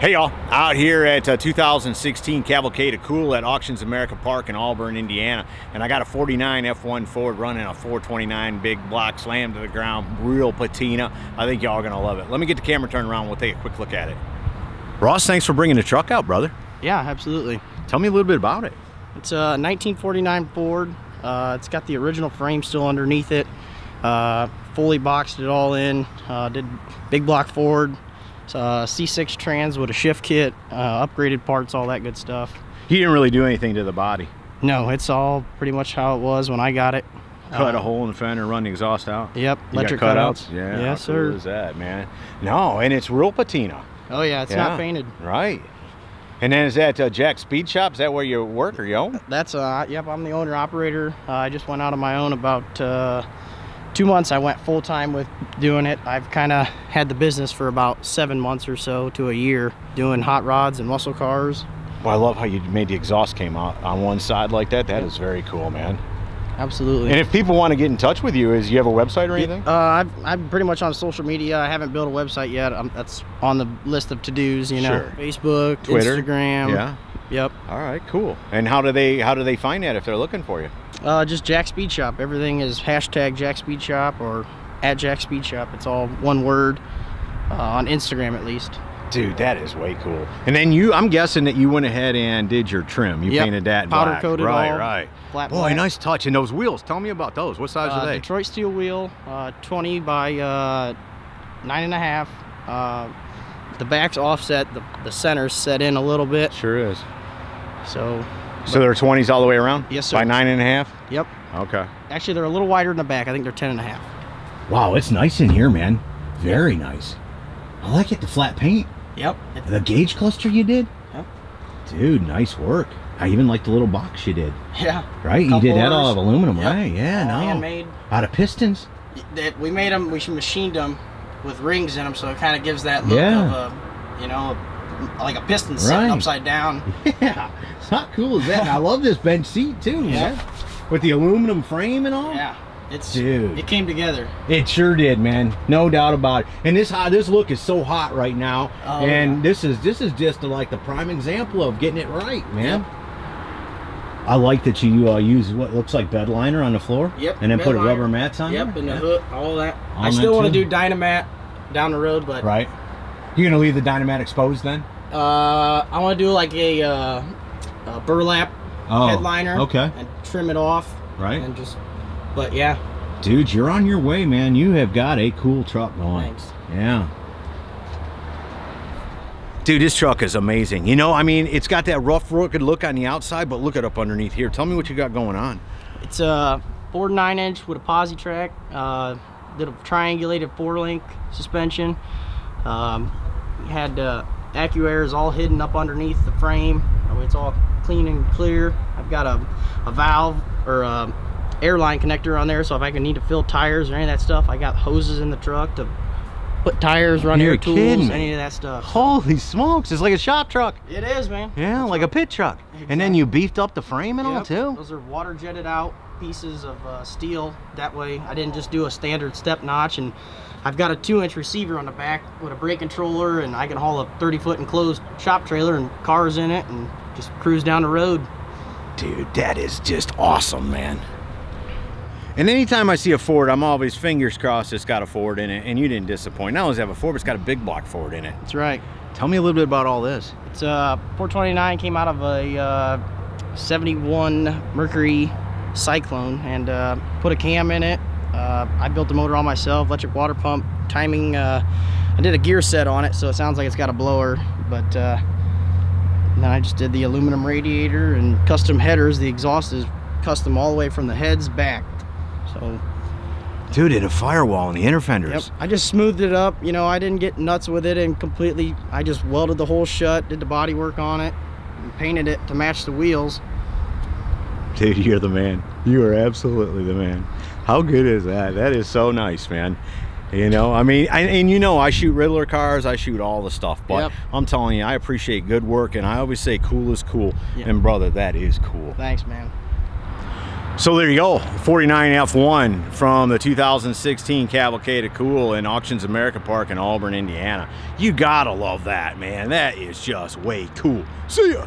Hey y'all, out here at uh, 2016 Kavalcade of Kool at Auctions America Park in Auburn, Indiana. And I got a 49 F1 Ford running a 429 big block slam to the ground, real patina. I think y'all are gonna love it. Let me get the camera turned around, we'll take a quick look at it. Ross, thanks for bringing the truck out, brother. Yeah, absolutely. Tell me a little bit about it. It's a 1949 Ford. Uh, it's got the original frame still underneath it. Uh, fully boxed it all in. Uh, did big block Ford. A C6 trans with a shift kit, uh, upgraded parts, all that good stuff. He didn't really do anything to the body. No, it's all pretty much how it was when I got it. Cut Uh, a hole in the fender, run the exhaust out. Yep, You electric cutouts? Yeah, Yes, sir. Cool is that, man? No, and it's real patina. Oh yeah, it's Yeah. not painted. Right. And then is that uh, Jack's Speed Shop? Is that where you work or you own? That's uh, yep. I'm the owner operator. Uh, I just went out on my own about uh, two months. I went full time with doing it. I've kind of had the business for about seven months or so to a year, doing hot rods and muscle cars. Well, I love how you made the exhaust came out on one side like that. That is very cool, man. Absolutely. And if people want to get in touch with you, is you have a website or anything? Uh, I've, I'm pretty much on social media. I haven't built a website yet. i that's on the list of to-dos. You know, Sure. Facebook, Twitter? Instagram. yeah. Yep. All right, cool. And how do they how do they find that if they're looking for you? Uh, just Jack's Speed Shop. Everything is hashtag Jack's Speed Shop or at Jack's Speed Shop. It's all one word uh, on Instagram at least. Dude, that is way cool. And then you, I'm guessing that you went ahead and did your trim. You Yep. painted that Powder black. coated right, all, right. Flat Boy, black. nice touch. And those wheels, tell me about those. What size Uh, are they? Detroit steel wheel, uh, 20 by uh, nine and a half. Uh, the back's offset. The, the center's set in a little bit. Sure is. So, So they're 20s all the way around? Yes, sir. By nine and a half? yep. Okay. Actually, they're a little wider in the back. I think they're 10 and a half. Wow, it's nice in here, man. Very nice. I like it, the flat paint. Yep. The gauge cluster you did? Yep. Dude, nice work. I even like the little box you did, Yeah. right? You did that all orders. of aluminum, Yep. right? Yeah, All no. handmade. Out of pistons. That we made them. We machined them with rings in them, so it kind of gives that look Yeah. of a, you know, like a piston sitting upside down. Yeah. How cool is that? I love this bench seat too, Yeah. man. With the aluminum frame and all. Yeah. It's Dude. It came together. It sure did, man. No doubt about it. And this hot, this look is so hot right now. Oh, and yeah. this is this is just like the prime example of getting it right, man. Yep. I like that you uh, use what looks like bed liner on the floor. Yep, And then put liner. rubber mats on Yep, there. and the Yeah. hood, all that. All I still want to do Dynamat down the road, but Right. You're gonna leave the Dynamat exposed then? uh, I want to do like a, uh, a burlap Oh, headliner. okay. And trim it off. Right. And just, but yeah, Dude, you're on your way, man. You have got a cool truck going. thanks. Yeah. Dude, this truck is amazing. You know, I mean, it's got that rough, rugged look on the outside, but look it up underneath here. Tell me what you got going on. It's a Ford 9 inch with a posi track. Uh, did a triangulated four link suspension. Um, had uh, AccuAirs all hidden up underneath the frame. It's all clean and clear. I've got a, a valve or a airline connector on there, so if I can need to fill tires or any of that stuff, I got hoses in the truck to put tires, run You're air tools, kidding any of that stuff. Holy smokes, it's like a shop truck. It is, man. Yeah, like a pit truck. And then you beefed up the frame and all too? Those are water jetted out pieces of uh, steel. That way I didn't just do a standard step notch and I've got a two inch receiver on the back with a brake controller and I can haul a 30 foot enclosed shop trailer and cars in it and just cruise down the road. Dude, that is just awesome, man. And anytime I see a Ford, I'm always fingers crossed it's got a Ford in it, and you didn't disappoint. Not only does it have a Ford, but it's got a big block Ford in it. That's right. Tell me a little bit about all this. It's uh 429 came out of a uh, 71 Mercury Cyclone and uh, put a cam in it. Uh, I built the motor all myself, electric water pump, timing. Uh, I did a gear set on it, so it sounds like it's got a blower. But uh, then I just did the aluminum radiator and custom headers. The exhaust is custom all the way from the heads back. So Dude, and a firewall and the inner fenders. Yep. I just smoothed it up. You know, I didn't get nuts with it and completely. I just welded the hole shut, did the body work on it, and painted it to match the wheels. Dude, you're the man. You are absolutely the man. How good is that? That is so nice, man. You know, I mean, I, and you know, I shoot Ridler cars, I shoot all the stuff, but Yep. I'm telling you, I appreciate good work, and I always say cool is cool. Yeah. And brother, that is cool. Thanks, man. So there you go, 49 F1 from the 2016 Kavalcade of Kool in Auctions America Park in Auburn, Indiana. You gotta love that, man. That is just way cool. See ya.